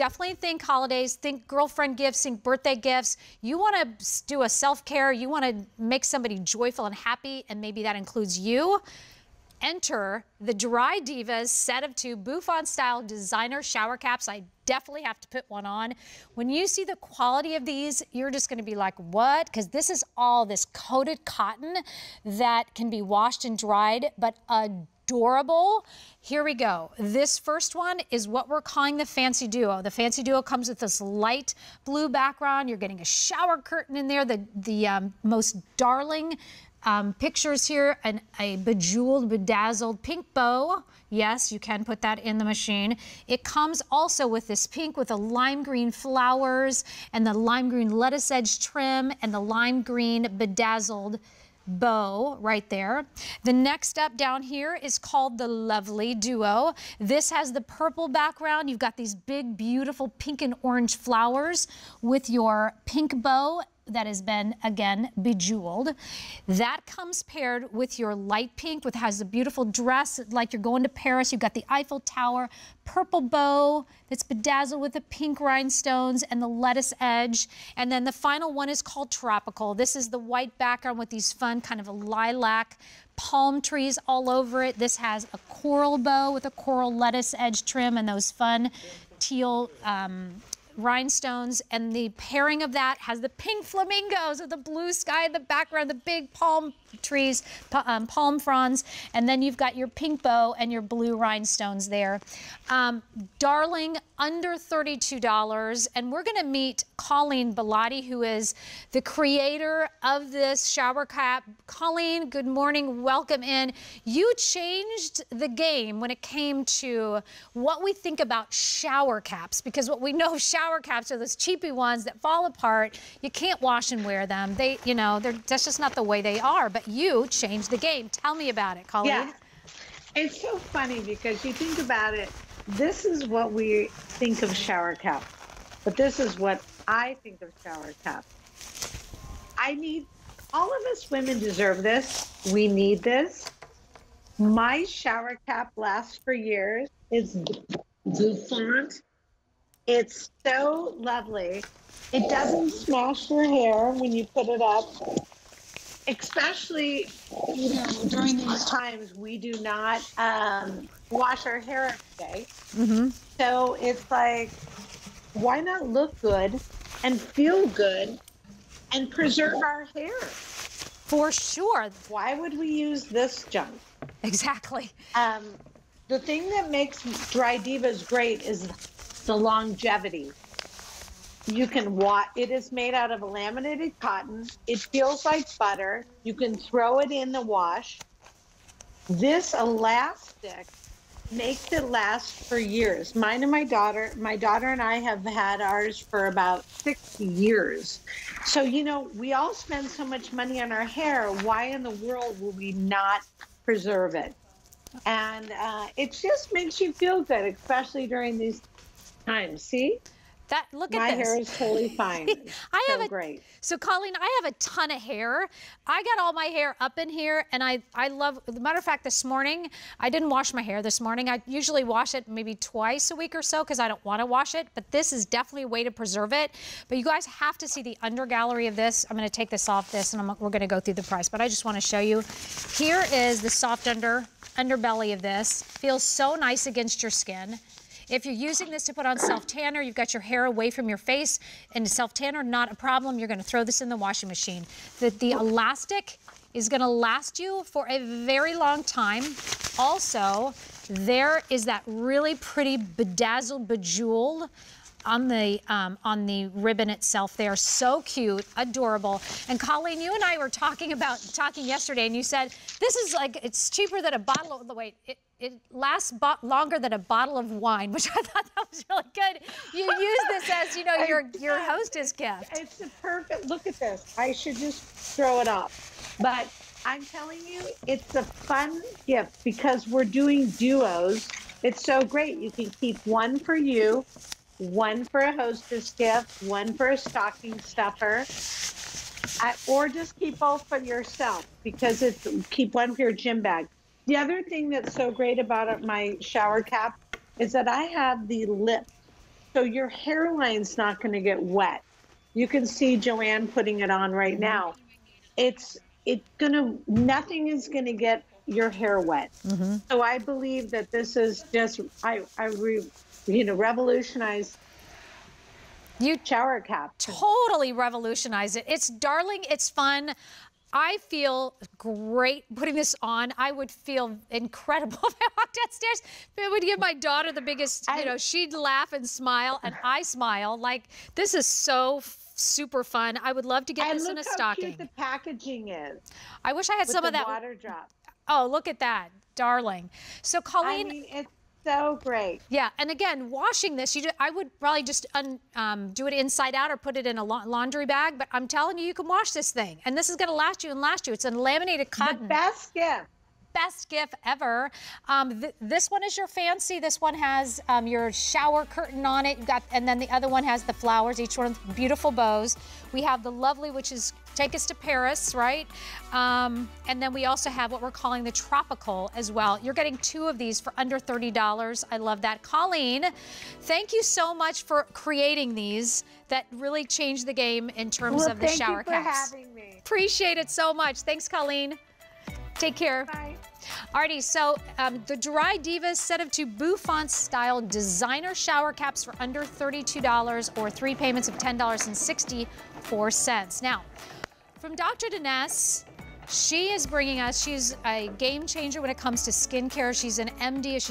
definitely think holidays, think girlfriend gifts, think birthday gifts. You want to do a self-care, you want to make somebody joyful and happy, and maybe that includes you enter the Dry Divas set of two Bouffant style designer shower caps. I definitely have to put one on. When you see the quality of these, you're just gonna be like, what? Because this is all this coated cotton that can be washed and dried, but adorable. Here we go. This first one is what we're calling the Fancy Duo. The Fancy Duo comes with this light blue background. You're getting a shower curtain in there, the, the um, most darling um, pictures here, an, a bejeweled, bedazzled pink bow. Yes, you can put that in the machine. It comes also with this pink with the lime green flowers and the lime green lettuce edge trim and the lime green bedazzled bow right there. The next up down here is called the Lovely Duo. This has the purple background. You've got these big, beautiful pink and orange flowers with your pink bow that has been, again, bejeweled. That comes paired with your light pink, which has a beautiful dress, like you're going to Paris. You've got the Eiffel Tower, purple bow that's bedazzled with the pink rhinestones and the lettuce edge. And then the final one is called Tropical. This is the white background with these fun kind of a lilac palm trees all over it. This has a coral bow with a coral lettuce edge trim and those fun teal um, rhinestones, and the pairing of that has the pink flamingos with the blue sky in the background, the big palm trees, um, palm fronds, and then you've got your pink bow and your blue rhinestones there. Um, darling, under $32, and we're gonna meet Colleen Bellotti, who is the creator of this shower cap. Colleen, good morning, welcome in. You changed the game when it came to what we think about shower caps, because what we know shower caps are those cheapy ones that fall apart. You can't wash and wear them. They, you know, they're, that's just not the way they are. But you changed the game. Tell me about it, Colleen. Yeah. It's so funny because you think about it, this is what we think of shower cap, but this is what I think of shower cap. I need, all of us women deserve this. We need this. My shower cap lasts for years. It's Bouffant. It's so lovely. It doesn't smash your hair when you put it up especially you know during these times we do not um, wash our hair every day. Mm-hmm. so it's like why not look good and feel good and preserve our hair for sure why would we use this junk exactly um, the thing that makes dry divas great is the longevity you can wash. It is made out of laminated cotton. It feels like butter. You can throw it in the wash. This elastic makes it last for years. Mine and my daughter, my daughter and I have had ours for about six years. So, you know, we all spend so much money on our hair. Why in the world will we not preserve it? And uh, it just makes you feel good, especially during these times. See? That look My at this. My hair is totally fine. I so have a, great. So Colleen, I have a ton of hair. I got all my hair up in here, and I I love. The matter of fact, this morning I didn't wash my hair this morning. I usually wash it maybe twice a week or so because I don't want to wash it. But this is definitely a way to preserve it. But you guys have to see the under gallery of this. I'm going to take this off this, and I'm, we're going to go through the price. But I just want to show you. Here is the soft under underbelly of this. Feels so nice against your skin. If you're using this to put on self-tanner, you've got your hair away from your face, and self-tanner, not a problem. You're gonna throw this in the washing machine. The, the elastic is gonna last you for a very long time. Also, there is that really pretty bedazzled, bejeweled on the um, on the ribbon itself. They are so cute, adorable. And Colleen, you and I were talking about talking yesterday, and you said this is like it's cheaper than a bottle of the wait. It, it lasts longer than a bottle of wine, which I thought that was really good. You use this as, you know, your your hostess gift. It's a perfect. Look at this. I should just throw it off, but I'm telling you, it's a fun gift because we're doing duos. It's so great. You can keep one for you, one for a hostess gift, one for a stocking stuffer, I, or just keep both for yourself because it's keep one for your gym bag. The other thing that's so great about my shower cap is that I have the lip So your hairline's not going to get wet. You can see Joanne putting it on right mm-hmm. now. It's it's gonna nothing is gonna get your hair wet. Mm-hmm. So I believe that this is just I I re, you know revolutionized You shower cap. totally revolutionize it. It's darling, it's fun. I feel great putting this on. I would feel incredible if I walked downstairs. It would give my daughter the biggest, you know, she'd laugh and smile, and I smile. Like, this is so super fun. I would love to get this in a stocking. how stocking. cute the packaging is. I wish I had some of that. water drop. Oh, look at that, darling. So, I Colleen, mean, it's so great. Yeah, and again, washing this, you, ju- I would probably just un, um, do it inside out or put it in a la- laundry bag. But I'm telling you, you can wash this thing, and this is going to last you and last you. It's a laminated cotton. The best gift. Best gift ever. Um, th- this one is your fancy. This one has um, your shower curtain on it. You got, and then the other one has the flowers. Each one with beautiful bows. We have the lovely, which is take us to Paris, right? Um, and then we also have what we're calling the tropical as well. You're getting two of these for under $30. I love that. Colleen, thank you so much for creating these that really changed the game in terms Well, of the thank shower you for caps. having me. Appreciate it so much. Thanks, Colleen. Take care. Bye. Alrighty, so um, the Dry Divas set of two bouffant style designer shower caps for under $32 or three payments of $10.64. Now, from Dr. Diness, she is bringing us, she's a game changer when it comes to skincare. She's an MD, she's